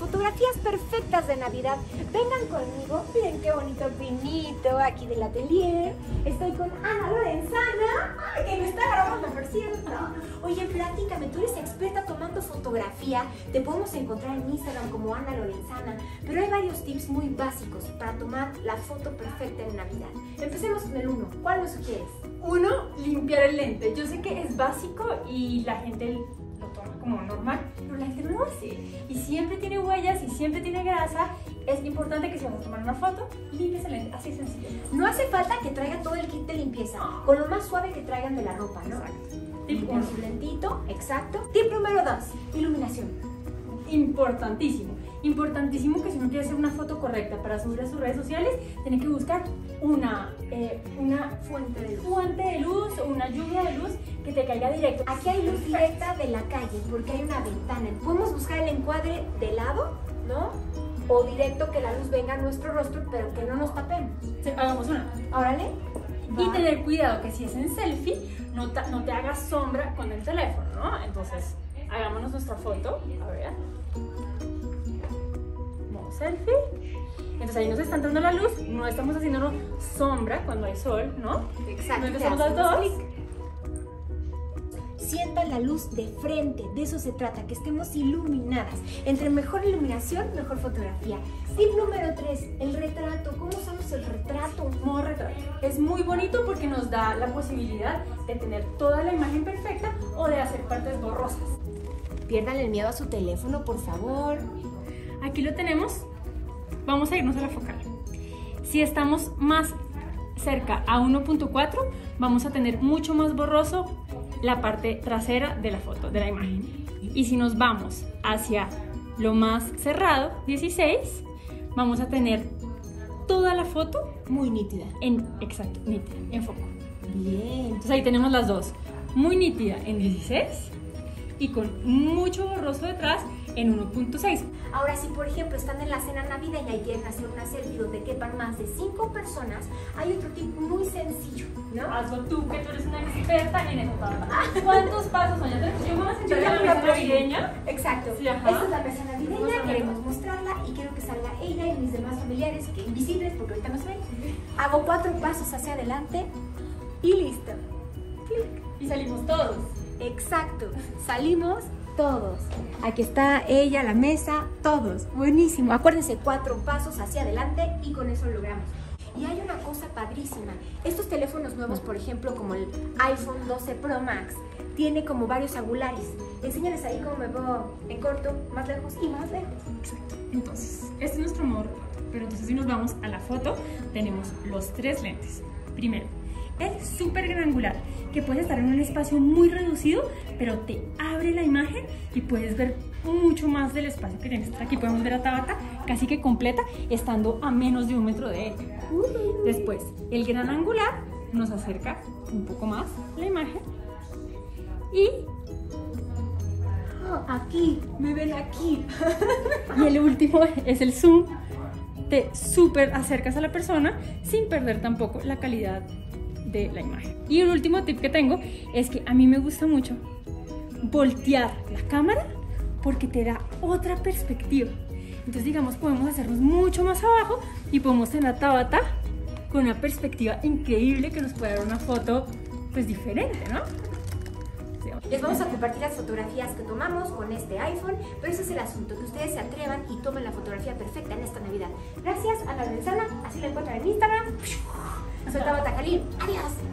fotografías perfectas de Navidad. Vengan conmigo, miren qué bonito pinito aquí del atelier. Estoy con Ana Lorenzana, que me está grabando, por cierto. Oye, platícame, tú eres experta tomando fotografía. Te podemos encontrar en Instagram como Ana Lorenzana, pero hay varios tips muy básicos para tomar la foto perfecta en Navidad. Empecemos con el uno. ¿Cuál nos sugieres? Uno, limpiar el lente. Yo sé que es básico y la gente como normal, pero la gente no lo hace. Y siempre tiene huellas y siempre tiene grasa. Es importante que si vas a tomar una foto, limpies el lente. Así sencillo. No hace falta que traigan todo el kit de limpieza, con lo más suave que traigan de la ropa, ¿no? Tip con su lentito, exacto. Tip número dos, iluminación. Importantísimo. Importantísimo que si uno quiere hacer una foto correcta para subir a sus redes sociales, tiene que buscar una, eh, una Fuente de luz. fuente de luz o una lluvia de luz que te caiga directo. Aquí hay luz directa de la calle porque hay una ventana. Podemos buscar el encuadre de lado, ¿no? O directo que la luz venga a nuestro rostro, pero que no nos tapemos. Sí, hagamos una. Órale. Y tener cuidado que si es en selfie, no, ta- no te hagas sombra con el teléfono, ¿no? Entonces, hagámonos nuestra foto. A ver. Modo selfie. Entonces ahí nos está entrando la luz, no estamos haciéndonos sombra cuando hay sol, ¿no? Exacto. No empezamos las dos. Sientan la luz de frente, de eso se trata, que estemos iluminadas. Entre mejor iluminación, mejor fotografía. Tip número 3, el retrato. ¿Cómo usamos el retrato? Modo retrato. Es muy bonito porque nos da la posibilidad de tener toda la imagen perfecta o de hacer partes borrosas. Pierdan el miedo a su teléfono, por favor. Aquí lo tenemos. Vamos a irnos a la focal. Si estamos más cerca a 1.4, vamos a tener mucho más borroso la parte trasera de la foto, de la imagen. Y si nos vamos hacia lo más cerrado, 16, vamos a tener toda la foto Muy nítida. en exacto, nítida, en foco. Bien. Entonces ahí tenemos las dos. Muy nítida en 16 y con mucho borroso detrás en 1.6. Ahora, si por ejemplo están en la cena navideña y quieren hacer una selfie donde quepan más de 5 personas, hay otro tip muy sencillo, ¿no? Hazlo tú, que tú eres una experta en eso, Paula. ¿Cuántos pasos son? Yo me voy a en la me mesa navideña. Exacto. Sí. Esta es la mesa navideña, queremos mostrarla y quiero que salga ella y mis demás familiares, que invisibles porque ahorita no se ven. Hago cuatro pasos hacia adelante y listo. Y salimos todos. Exacto. Salimos todos. Aquí está ella, la mesa, todos. Buenísimo. Acuérdense, cuatro pasos hacia adelante y con eso logramos. Y hay una cosa padrísima. Estos teléfonos nuevos, por ejemplo, como el iPhone 12 Pro Max, tiene como varios angulares. Enséñales ahí cómo me veo en corto, más lejos y más lejos. Entonces, este es nuestro modo. Pero entonces si nos vamos a la foto, tenemos los tres lentes. Primero, el súper gran angular, que puedes estar en un espacio muy reducido, pero te abre la imagen y puedes ver mucho más del espacio que tienes. Aquí podemos ver a Tabata casi que completa, estando a menos de un metro de ella. Después, el gran angular nos acerca un poco más la imagen y Ah, aquí, me ven aquí. Y el último es el zoom. Te súper acercas a la persona sin perder tampoco la calidad de la imagen. Y el último tip que tengo es que a mí me gusta mucho voltear la cámara porque te da otra perspectiva. Entonces, digamos, podemos hacernos mucho más abajo y podemos tener Tabata con una perspectiva increíble que nos puede dar una foto pues diferente, ¿no? Les vamos a compartir las fotografías que tomamos con este iPhone, pero ese es el asunto, que ustedes se atrevan y tomen la fotografía perfecta en esta Navidad. Gracias a la Lorenzana, así la encuentran en Instagram. Soy Tabata Jalil. Adiós.